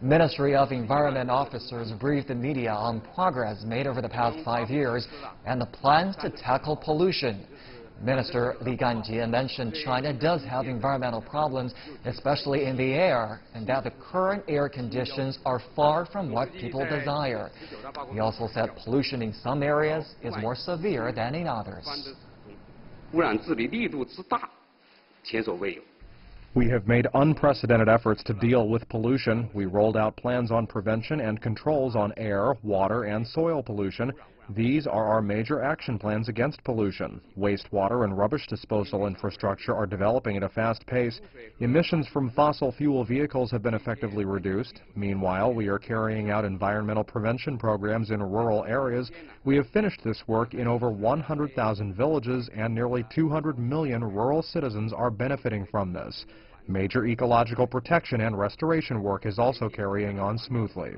Ministry of Environment officers briefed the media on progress made over the past five years and the plans to tackle pollution. Minister Li Ganjie mentioned China does have environmental problems, especially in the air, and that the current air conditions are far from what people desire. He also said pollution in some areas is more severe than in others. 污染治理力度之大，前所未有。 We have made unprecedented efforts to deal with pollution. We rolled out plans on prevention and controls on air, water, and soil pollution. These are our major action plans against pollution. Wastewater and rubbish disposal infrastructure are developing at a fast pace. Emissions from fossil fuel vehicles have been effectively reduced. Meanwhile, we are carrying out environmental prevention programs in rural areas. We have finished this work in over 100,000 villages and nearly 200 million rural citizens are benefiting from this. Major ecological protection and restoration work is also carrying on smoothly.